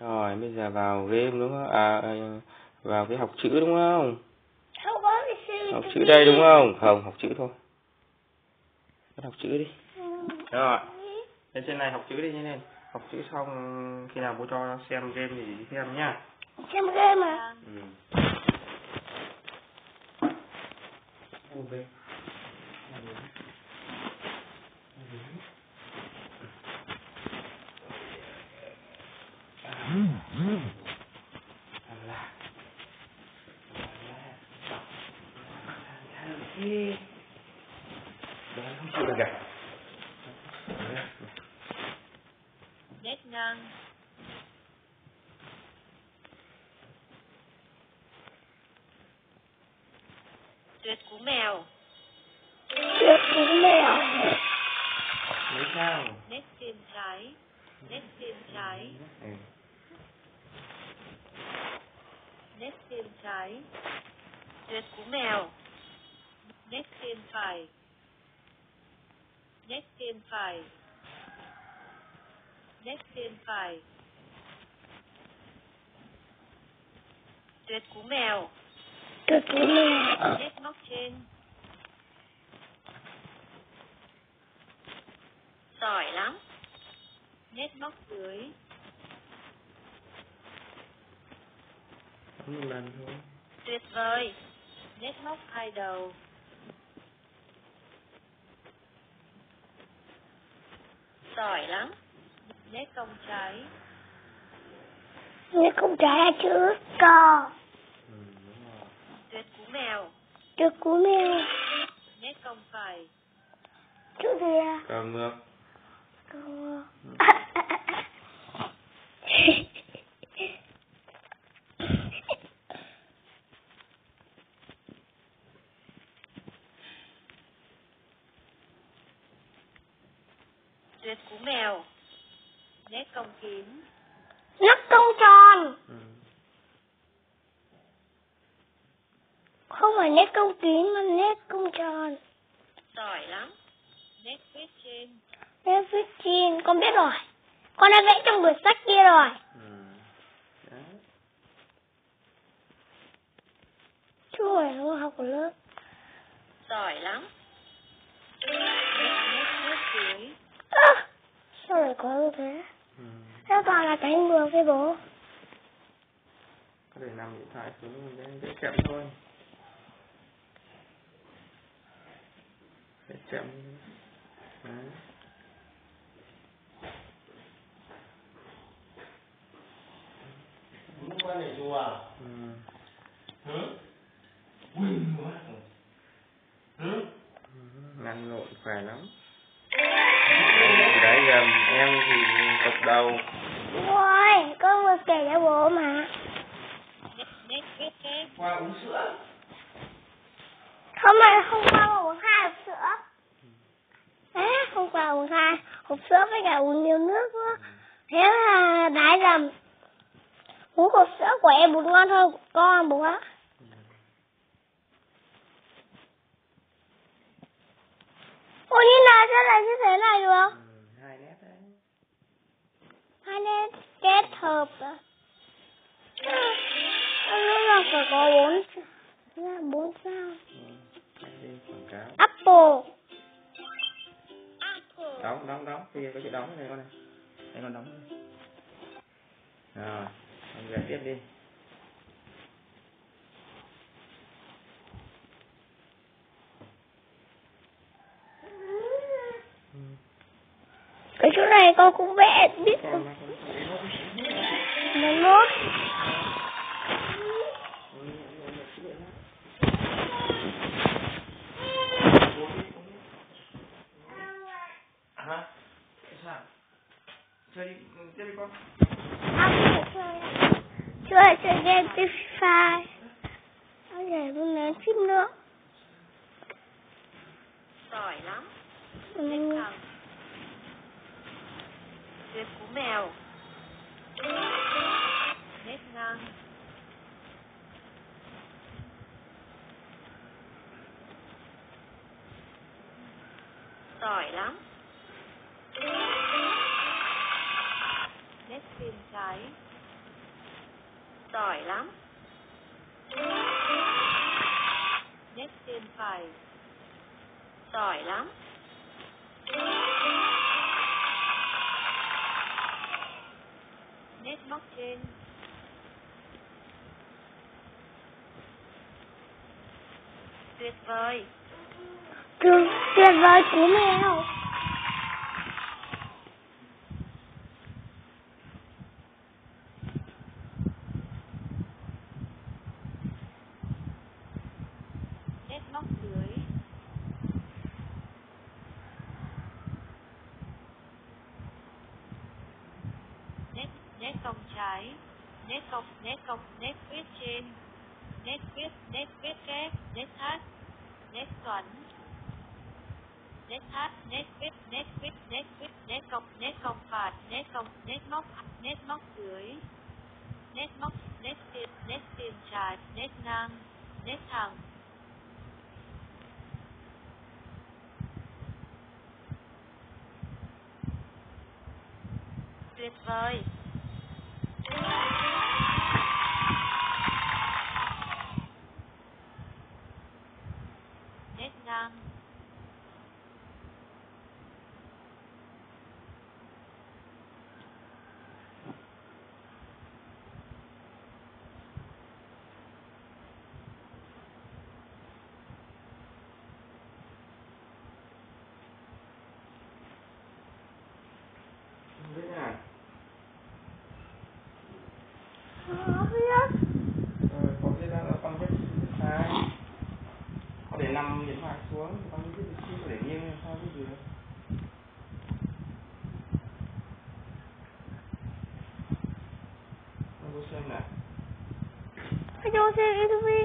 Rồi, bây giờ vào game đúng không? À, à, vào cái học chữ đúng không? Không có cái sư Học chữ đây đúng không? Không, học chữ thôi. Bắt học chữ đi. Rồi. Lên trên này học chữ đi nhanh lên. Học chữ xong khi nào bố cho xem game thì xem nhá. Xem game à? Ừ. Nét ngang tuyệt cú mèo Tuyệt cú mèo. Mấy sao? nét xiên trái nét xiên trái Ừ. nét xiên trái tuyệt cú mèo. Nét xiên phải nét xiên phải nét xiên phải. Tuyệt cú mèo. Tuyệt cú mèo. nét móc trên. Giỏi lắm. Nét móc dưới Bấm một lần thôi. tuyệt vời nét móc hai đầu giỏi lắm nét cong trái Nghe không trái là chữ cò. Ừ, đúng rồi. tuyệt cú mèo Tuyệt cú mèo. nét cong phải Chữ gì à? Cờ ngược. Cò. tuyệt cú mèo nét cong kín Nắp cong tròn. Ừ. Không phải nét cong kín mà nét cong tròn. giỏi lắm nét viết trên Nét viết trên. Con biết rồi. Con đã vẽ trong quyển sách kia rồi. Ừ. Đấy. Chú phải không học ở lớp. giỏi lắm nét nét viết dưới À, sao lại có như thế? Ừ. Nó toàn là cánh bừa với bố. Có thể nằm điện thoại xuống để để chậm thôi. Để chậm. Đấy. Muốn qua này chùa à? Ừ. Hử? Quỳnh quá. Hử? Ngăn lộn khỏe lắm. Đấy giờ em thì cọc đầu. Ôi, con vừa kể cho bố mà. Qua uống sữa. Hôm nay hôm qua mà uống hai hộp sữa. À, hôm qua uống hai hộp sữa với cả uống nhiều nước nữa. Thế là đái dầm. Uống hộp sữa của em bún ngon hơn của con bố ạ. Ôi như nào sao lại như thế này được? Ừ, hai nét đấy. Hai nét kết hợp à? Nó là phải có bốn là bốn sao. Apple. Đóng, đóng, đóng. Bây giờ có chữ đóng đây con này. Đây con đóng. Rồi, con vẽ tiếp đi. Cái chỗ này con cũng vẽ biết Con mà con con vẽ nốt đi. Một nốt. Ừ, ừ, ừ, chữ vậy đó. Hả? Sao? Chơi đi, ừ, tiếp đi con. Apple chơi ạ. Chơi chơi game chơi FIFA. Bây giờ con nói chim nữa. giỏi lắm Ừ. nét thẳng tuyệt cú mèo nét ngang giỏi lắm nét xiên trái Giỏi lắm. Nét trên phải. Giỏi lắm. Nét móc trên. Tuyệt vời. Tuyệt, tuyệt vời của mèo. Nét móc dưới. Nét nét cong trái. Nét cong nét cong nét viết trên. Nét viết nét viết kép. Nét thắt. Nét xoắn. Nét thắt nét viết nét viết nét viết nét cong nét cong phạt nét cong nét móc nét móc dưới. Nét móc nét tiền nét tiền trái nét ngang nét thẳng tuyệt vời nét ngang Biết à? Khó biết. Rồi, có viết là con viết sai. Con để nằm điện thoại xuống, con viết được chi, để nghiêng sao viết được. Con vô xem nào. Ở chỗ xem YouTube